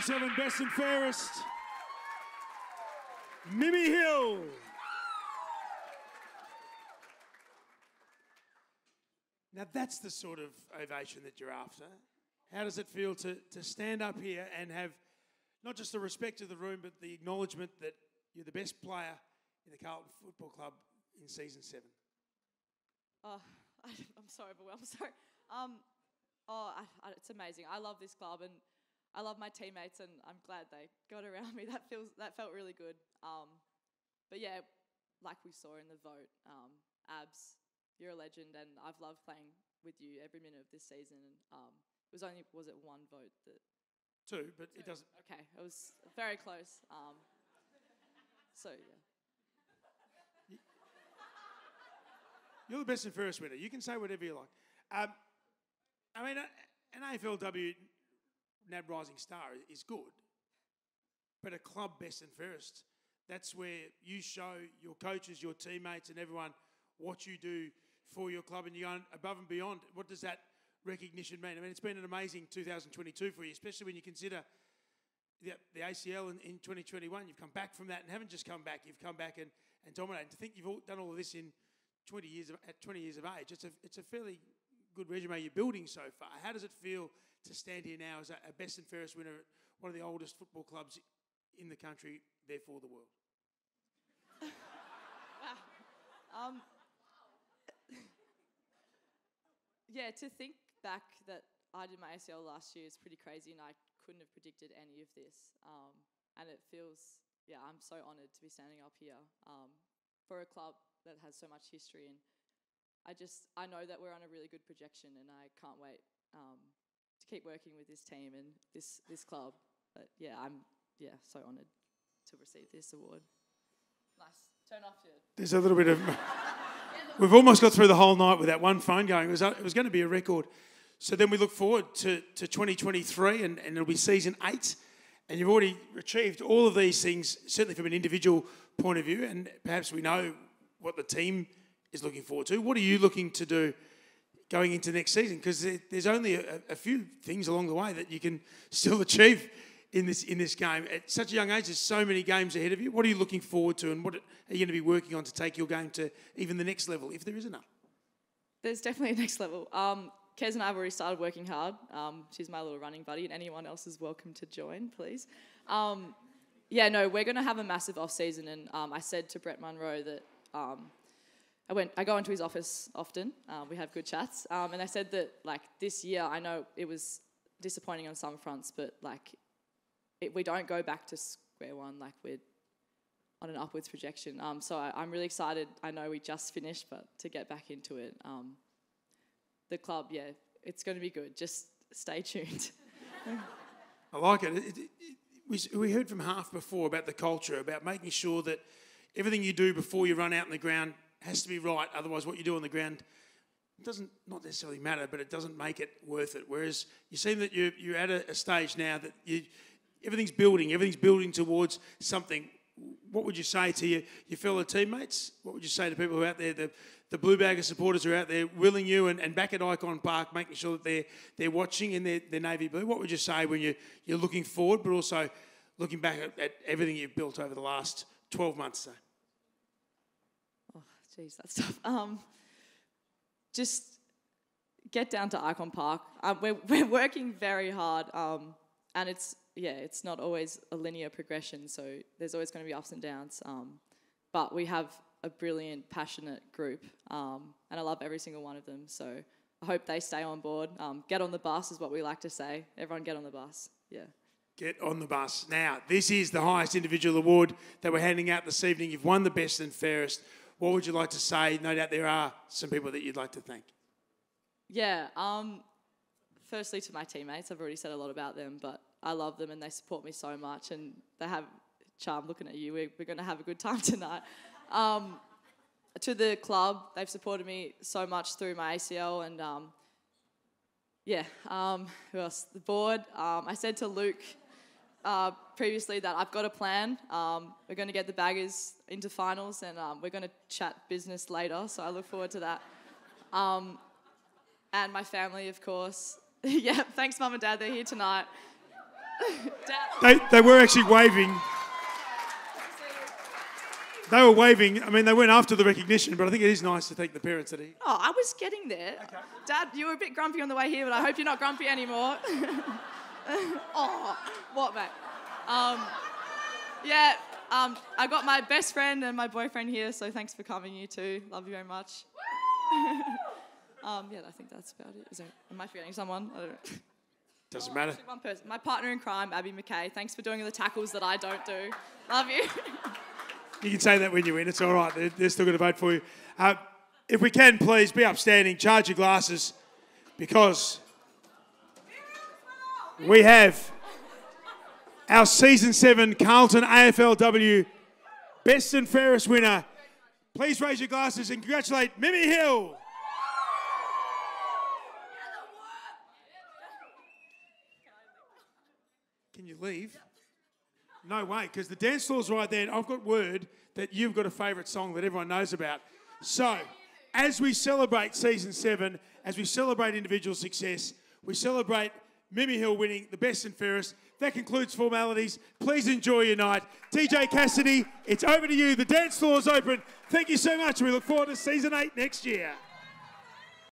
Seven best and fairest. Mimi Hill. Now that's the sort of ovation that you're after. How does it feel to, to stand up here and have not just the respect of the room, but the acknowledgement that you're the best player in the Carlton Football Club in season seven? Oh, I, am so overwhelmed. Sorry. Um, oh, I, I, it's amazing. I love this club and I love my teammates, and I'm glad they got around me. That feels that felt really good. Um, but yeah, like we saw in the vote, um, Abs, you're a legend, and I've loved playing with you every minute of this season. And um, it was only was it one vote that two, but Two. it doesn't. Okay, it was very close. Um, so yeah. You're the best and fairest winner. You can say whatever you like. Um, I mean, uh, an AFLW NAB Rising Star is good, but a club best and fairest, that's where you show your coaches, your teammates, and everyone what you do for your club and you're going above and beyond. What does that recognition mean? I mean, it's been an amazing 2022 for you, especially when you consider the, the ACL in, in 2021. You've come back from that and haven't just come back, you've come back and, and dominated. To think you've all, done all of this in 20 years of, at 20 years of age, it's a, it's a fairly good resume you're building so far. How does it feel to stand here now as a, best and fairest winner at one of the oldest football clubs in the country, therefore the world? wow. Um, yeah, to think back that I did my ACL last year is pretty crazy, and I couldn't have predicted any of this. Um, and it feels, yeah, I'm so honoured to be standing up here um, for a club that has so much history. And I just, I know that we're on a really good projection, and I can't wait um, to keep working with this team and this this club. But yeah, I'm yeah so honoured to receive this award. Nice. Turn off your. There's a little bit of. We've almost got through the whole night with that one phone going. It was, it was going to be a record. So then we look forward to, to 2023 and, and it'll be season eight. And you've already achieved all of these things, certainly from an individual point of view. And perhaps we know what the team is looking forward to. What are you looking to do going into next season because there's only a, a, few things along the way that you can still achieve in this in this game. At such a young age, there's so many games ahead of you. What are you looking forward to, and what are you going to be working on to take your game to even the next level, if there is enough? There's definitely a next level. Um, Kez and I have already started working hard. Um, she's my little running buddy, and anyone else is welcome to join, please. Um, yeah, no, we're going to have a massive off season, and um, I said to Brett Munro that um, I went. I go into his office often. Uh, we have good chats, um, and I said that like this year, I know it was disappointing on some fronts, but like it, we don't go back to square one. Like we're on an upwards projection. Um, so I, am really excited. I know we just finished, but to get back into it, um, the club, yeah, it's going to be good. Just stay tuned. I like it. it, it we, we heard from Half before about the culture, about making sure that everything you do before you run out in the ground has to be right. Otherwise, what you do on the ground doesn't not necessarily matter, but it doesn't make it worth it. Whereas you seem that you, you're at a, a stage now that you, everything's building, everything's building towards something. What would you say to your, your fellow teammates? What would you say to people who are out there, the, the Blue Bagger supporters who are out there willing you and, and back at Icon Park, making sure that they're, they're watching in their, their navy blue? What would you say when you, you're looking forward, but also looking back at, at everything you've built over the last 12 months? Jeez, that's tough. Um, just get down to Icon Park. Um, we're, we're working very hard, um, and it's yeah, it's not always a linear progression. So there's always going to be ups and downs. Um, but we have a brilliant, passionate group, um, and I love every single one of them. So I hope they stay on board. Um, get on the bus is what we like to say. Everyone get on the bus. Yeah. Get on the bus. Now, this is the highest individual award that we're handing out this evening. You've won the best and fairest. What would you like to say? No doubt there are some people that you'd like to thank. Yeah. Um, firstly, to my teammates, I've already said a lot about them, but I love them and they support me so much, and they have charm looking at you. We're, we're going to have a good time tonight. Um, to the club, they've supported me so much through my ACL, and um, yeah, um, who else? The board. Um, I said to Luke uh, previously that I've got a plan. Um, we're going to get the baggers into finals and um, we're going to chat business later, so I look forward to that. Um, and my family, of course. yeah, thanks, mum and dad, they're here tonight. They, they were actually waving. They were waving. I mean, they went after the recognition, but I think it is nice to thank the parents that he. Oh, I was getting there. Dad, you were a bit grumpy on the way here, but I hope you're not grumpy anymore. oh, what, mate? Um, yeah, um, I got my best friend and my boyfriend here, so thanks for coming, you two. Love you very much. um, yeah, I think that's about it. Is there, am I forgetting someone? I don't know. Doesn't matter. One person. My partner in crime, Abbie McKay. Thanks for doing the tackles that I don't do. Love you. You can say that when you win. It's all right. They're, they're still going to vote for you. Uh, if we can, please be upstanding. Charge your glasses because we have our season seven Carlton AFLW best and fairest winner. Please raise your glasses and congratulate Mimi Hill. Can you leave? No way, because the dance floor's right there, and I've got word that you've got a favourite song that everyone knows about. So, as we celebrate season seven, as we celebrate individual success, we celebrate Mimi Hill winning the best and fairest. That concludes formalities. Please enjoy your night. TJ Cassidy, it's over to you. The dance floor is open. Thank you so much. We look forward to season eight next year.